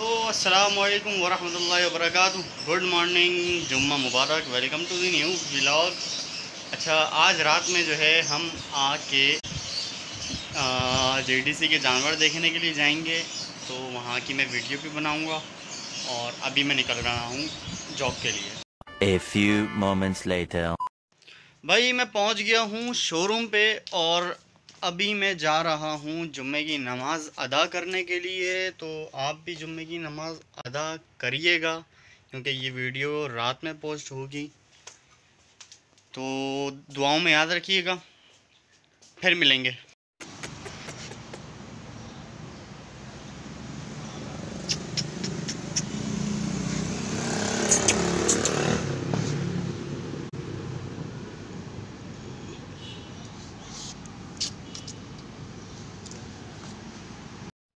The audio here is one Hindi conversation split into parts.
तो अस्सलाम वालेकुम वरहमतुल्लाहि वबरकातुहू। गुड मॉर्निंग जुम्मा मुबारक welcome to the new vlog. अच्छा आज रात में जो है हम आके जे जेडीसी के जानवर देखने के लिए जाएँगे। तो वहाँ की मैं वीडियो भी बनाऊँगा और अभी मैं निकल रहा हूँ जॉब के लिए। A few moments later. भाई मैं पहुँच गया हूँ शोरूम पे और अभी मैं जा रहा हूँ जुम्मे की नमाज़ अदा करने के लिए तो आप भी जुम्मे की नमाज़ अदा करिएगा, क्योंकि ये वीडियो रात में पोस्ट होगी। तो दुआओं में याद रखिएगा, फिर मिलेंगे।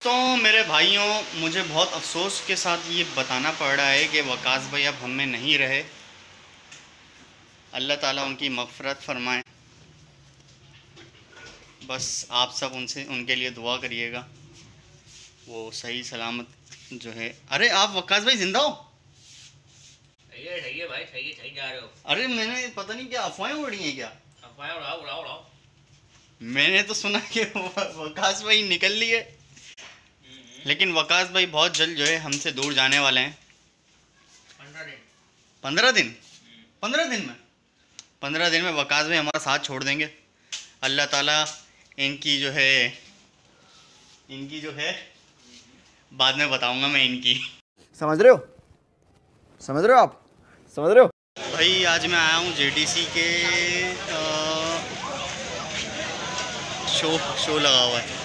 तो मेरे भाइयों मुझे बहुत अफसोस के साथ ये बताना पड़ रहा है कि वकास भाई अब हम में नहीं रहे। अल्लाह ताला उनकी मफ़रत फरमाए। बस आप सब उनसे उनके लिए दुआ करिएगा। वो सही सलामत जो है। अरे आप वकास भाई ज़िंदा हो? सही है भाई सही है जा रहे हो। अरे मैंने पता नहीं क्या अफवाहें उड़ी हैं क्या? अफवाह उड़ाओ उड़ाओ उड़ाओ। मैंने तो सुना कि वकास भाई निकल लिए। लेकिन वकास भाई बहुत जल्द जो है हमसे दूर जाने वाले हैं। पंद्रह दिन। पंद्रह दिन? में? पंद्रह दिन में वकास भाई हमारा साथ छोड़ देंगे। अल्लाह ताला इनकी जो है इनकी जो है बाद में बताऊँगा मैं इनकी। समझ रहे हो? समझ रहे हो आप? समझ रहे हो? भाई आज मैं आया हूँ जेडीसी के अ, शो शो लगा हुआ है।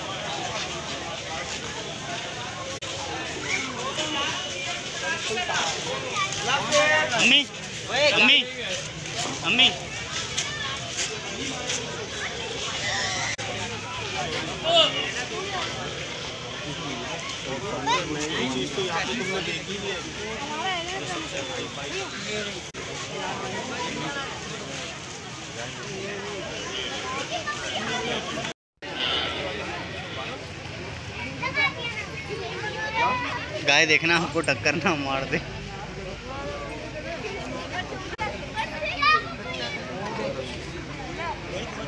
गाय देखना हमको टक्कर ना मार दे।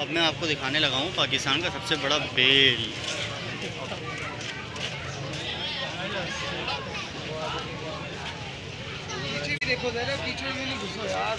अब मैं आपको दिखाने लगा हूँ पाकिस्तान का सबसे बड़ा बेल। देखो जरा कीचड़ में नहीं घुसो यार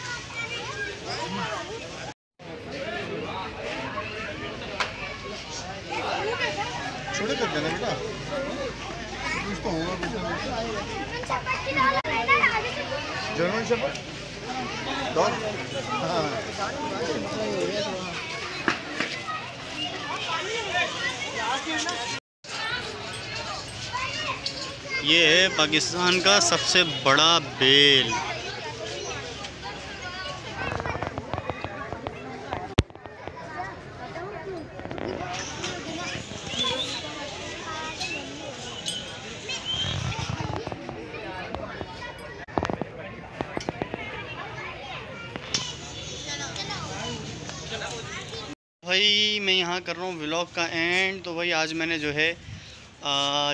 कर देना बेटा कुछ तो होगा कुछ जर्मन हाँ। ये है पाकिस्तान का सबसे बड़ा बेल। भाई मैं यहाँ कर रहा हूँ व्लॉग का एंड तो भाई आज मैंने जो है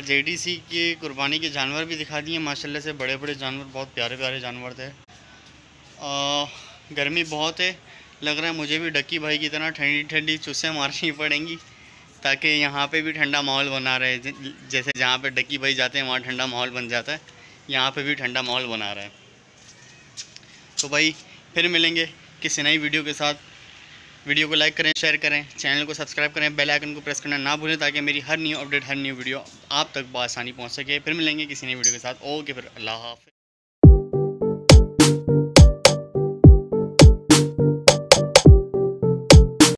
जे की कुर्बानी के जानवर भी दिखा दिए। माशाल्लाह से बड़े बड़े जानवर बहुत प्यारे प्यारे जानवर थे। आ, गर्मी बहुत है। लग रहा है मुझे भी डक्की भाई की तरह ठंडी ठंडी चुस्सें मारनी पड़ेंगी ताकि यहाँ पे भी ठंडा माहौल बना रहे। जैसे जहाँ पे डक्की भाई जाते हैं वहाँ ठंडा माहौल बन जाता है। यहाँ पे भी ठंडा माहौल बना रहा है। तो भाई फिर मिलेंगे किसी नई वीडियो के साथ। वीडियो को लाइक करें शेयर करें चैनल को सब्सक्राइब करें बेल आइकन को प्रेस करना ना भूलें ताकि मेरी हर न्यू अपडेट हर न्यू वीडियो आप तक बआसानी पहुँच सके। फिर मिलेंगे किसी नई वीडियो के साथ। ओके फिर, अल्लाह हाफ़